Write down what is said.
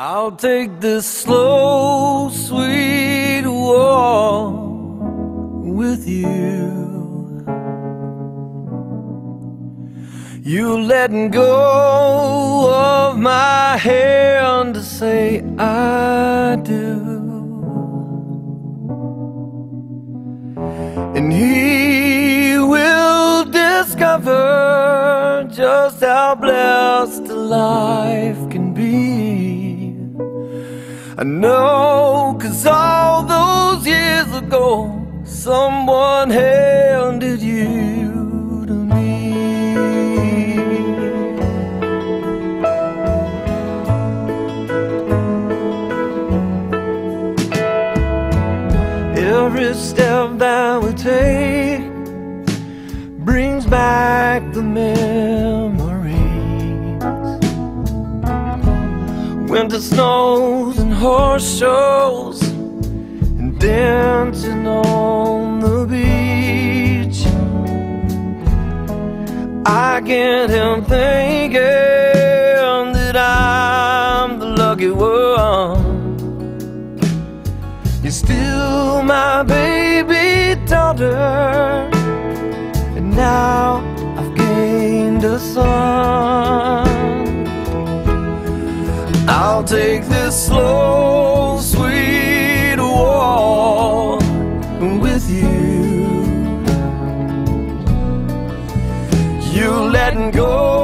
I'll take this slow, sweet walk with you. You letting go of my hand to say I do. And he will discover just how blessed life can be. I know, cause all those years ago, someone handed you to me. Every step that we take brings back the memories. Winter snows and horse shows and dancing on the beach. I can't help thinking that I'm the lucky one. You're still my baby daughter, and now I've gained a son. I'll take this slow, sweet walk with you. You letting go